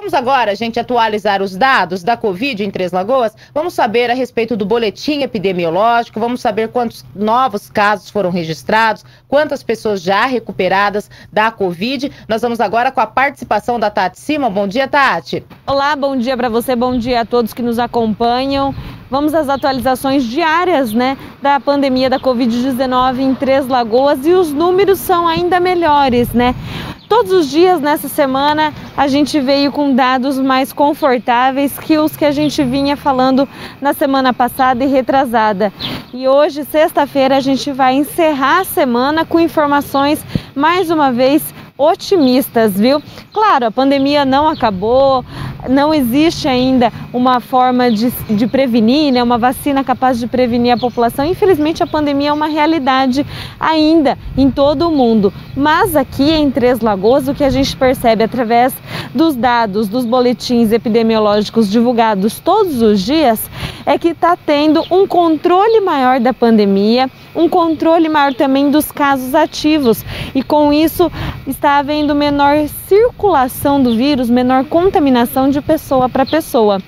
Vamos agora, gente, atualizar os dados da Covid em Três Lagoas. Vamos saber a respeito do boletim epidemiológico, vamos saber quantos novos casos foram registrados, quantas pessoas já recuperadas da Covid. Nós vamos agora com a participação da Tati Sima. Bom dia, Tati. Olá, bom dia para você, bom dia a todos que nos acompanham. Vamos às atualizações diárias, né, da pandemia da Covid-19 em Três Lagoas e os números são ainda melhores, né? Todos os dias nessa semana a gente veio com dados mais confortáveis que os que a gente vinha falando na semana passada e retrasada. E hoje, sexta-feira, a gente vai encerrar a semana com informações mais uma vez otimistas, viu? Claro, a pandemia não acabou, não existe ainda uma forma de, de prevenir, né, uma vacina capaz de prevenir a população. Infelizmente, a pandemia é uma realidade ainda em todo o mundo. Mas aqui em Três Lagoas, o que a gente percebe através dos dados, dos boletins epidemiológicos divulgados todos os dias, é que está tendo um controle maior da pandemia, um controle maior também dos casos ativos. E com isso está havendo menor circulação do vírus, menor contaminação de pessoa para pessoa.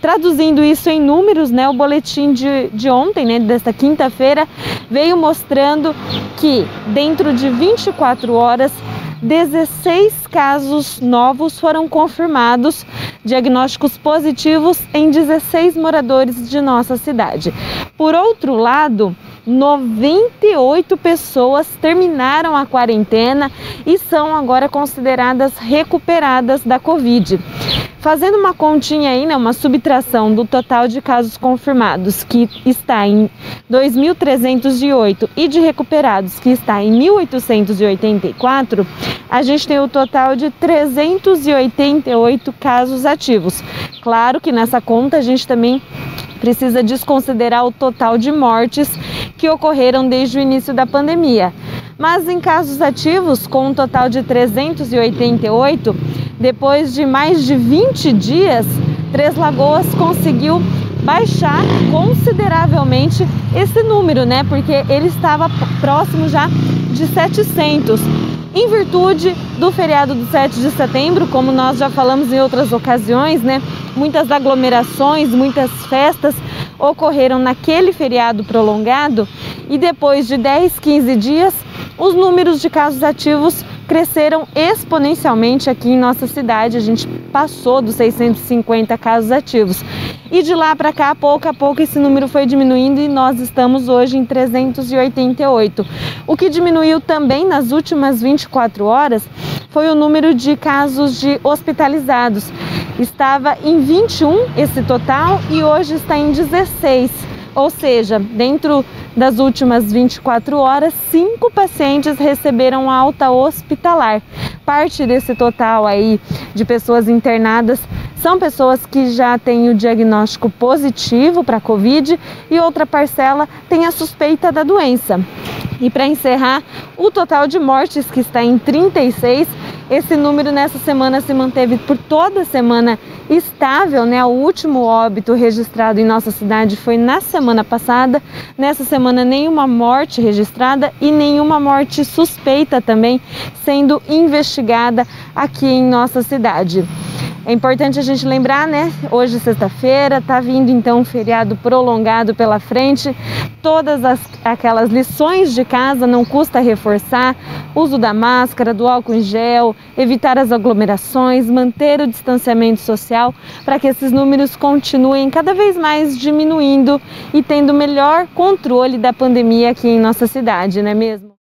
Traduzindo isso em números, né, o boletim de, de ontem, né, desta quinta-feira, veio mostrando que dentro de 24 horas 16 casos novos foram confirmados, diagnósticos positivos em 16 moradores de nossa cidade. Por outro lado, 98 pessoas terminaram a quarentena e são agora consideradas recuperadas da Covid. Fazendo uma continha aí, né, uma subtração do total de casos confirmados, que está em 2.308, e de recuperados, que está em 1.884, a gente tem o total de 388 casos ativos. Claro que nessa conta a gente também precisa desconsiderar o total de mortes que ocorreram desde o início da pandemia. Mas em casos ativos, com um total de 388, depois de mais de 20 dias, Três Lagoas conseguiu baixar consideravelmente esse número, né? Porque ele estava próximo já de 700. Em virtude do feriado do 7 de setembro, como nós já falamos em outras ocasiões, né? Muitas aglomerações, muitas festas ocorreram naquele feriado prolongado e depois de 10, 15 dias, os números de casos ativos cresceram exponencialmente aqui em nossa cidade. A gente passou dos 650 casos ativos. E de lá para cá, pouco a pouco, esse número foi diminuindo e nós estamos hoje em 388. O que diminuiu também nas últimas 24 horas foi o número de casos de hospitalizados. Estava em 21 esse total e hoje está em 16. Ou seja, dentro das últimas 24 horas, cinco pacientes receberam alta hospitalar. Parte desse total aí de pessoas internadas são pessoas que já têm o diagnóstico positivo para Covid e outra parcela tem a suspeita da doença. E para encerrar, o total de mortes que está em 36 esse número nessa semana se manteve por toda a semana estável, né? O último óbito registrado em nossa cidade foi na semana passada. Nessa semana nenhuma morte registrada e nenhuma morte suspeita também sendo investigada aqui em nossa cidade. É importante a gente lembrar, né? Hoje, sexta-feira, tá vindo então um feriado prolongado pela frente. Todas as, aquelas lições de casa não custa reforçar: uso da máscara, do álcool em gel, evitar as aglomerações, manter o distanciamento social para que esses números continuem cada vez mais diminuindo e tendo melhor controle da pandemia aqui em nossa cidade, não é mesmo?